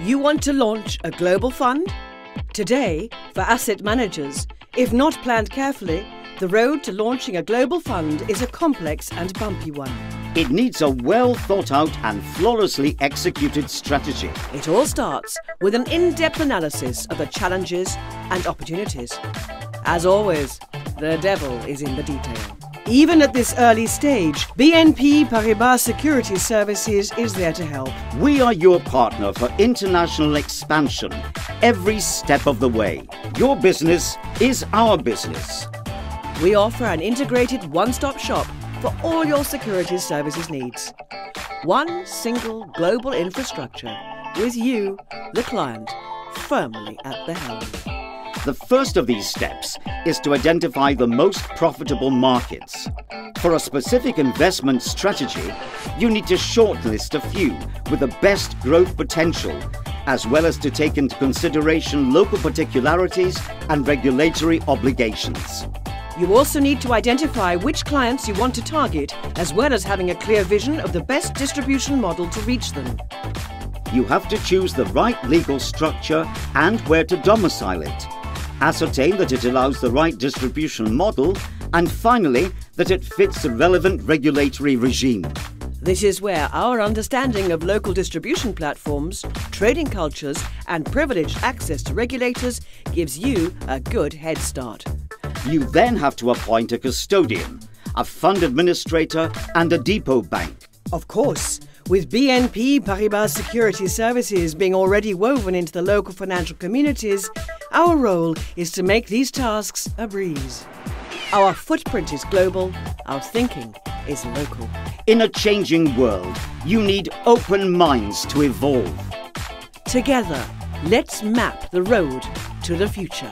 You want to launch a global fund? Today, for asset managers, if not planned carefully, the road to launching a global fund is a complex and bumpy one. It needs a well thought out and flawlessly executed strategy. It all starts with an in depth analysis of the challenges and opportunities. As always, the devil is in the detail. Even at this early stage, BNP Paribas Securities Services is there to help. We are your partner for international expansion every step of the way. Your business is our business. We offer an integrated one stop shop for all your security services needs. One single global infrastructure with you, the client, firmly at the helm. The first of these steps is to identify the most profitable markets. For a specific investment strategy, you need to shortlist a few with the best growth potential, as well as to take into consideration local particularities and regulatory obligations. You also need to identify which clients you want to target, as well as having a clear vision of the best distribution model to reach them. You have to choose the right legal structure and where to domicile it. Ascertain that it allows the right distribution model, and finally, that it fits the relevant regulatory regime. This is where our understanding of local distribution platforms, trading cultures, and privileged access to regulators gives you a good head start. You then have to appoint a custodian, a fund administrator, and a depot bank. Of course, with BNP Paribas Securities Services being already woven into the local financial communities, our role is to make these tasks a breeze. Our footprint is global, our thinking is local. In a changing world, you need open minds to evolve. Together, let's map the road to the future.